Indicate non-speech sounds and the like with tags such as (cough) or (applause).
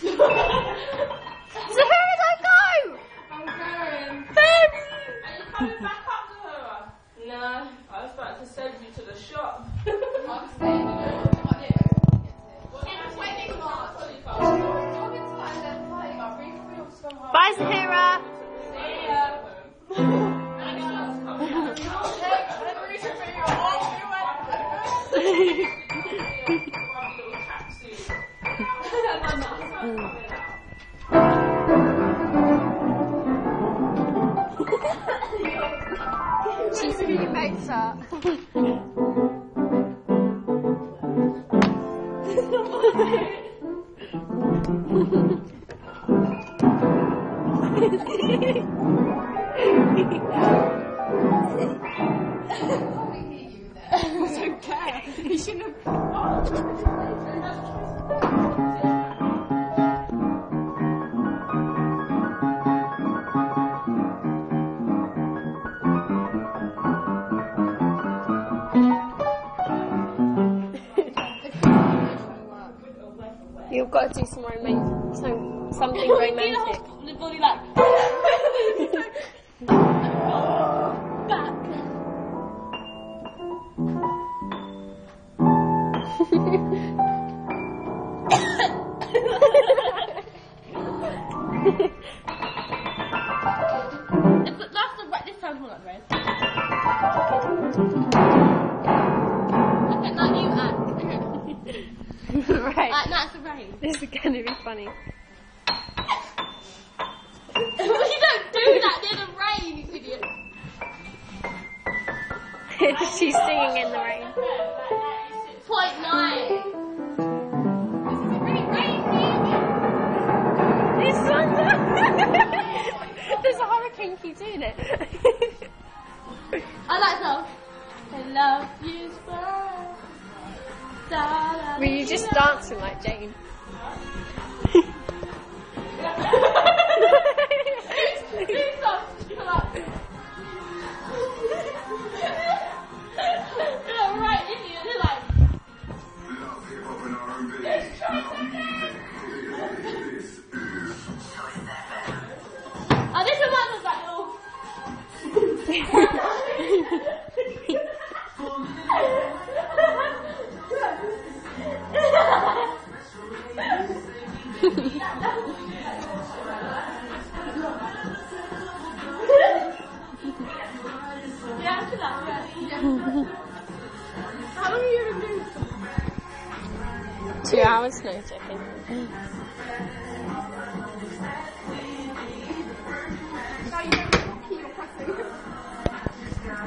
Zahara, don't go! I'm going. Ben! Are you coming back up to her? No, I was about to send you to the shop. (laughs) I'm staying. You know (laughs) (laughs) She's really better. It's okay. He shouldn't have. You've got to do some romantic, some, something (laughs) romantic. The body like. (laughs) The- That's the right. This sounds more like red. Right. Uh, that's the rain. This is going to be funny. (laughs) you don't do that near the rain, you idiot. (laughs) She's singing in the rain. Point nine. This is really rainy. This one's (laughs) There's a hurricane keep doing it. I like that. I love you so. Were you just dancing like Jane? How are you gonna? Two hours? No, joking.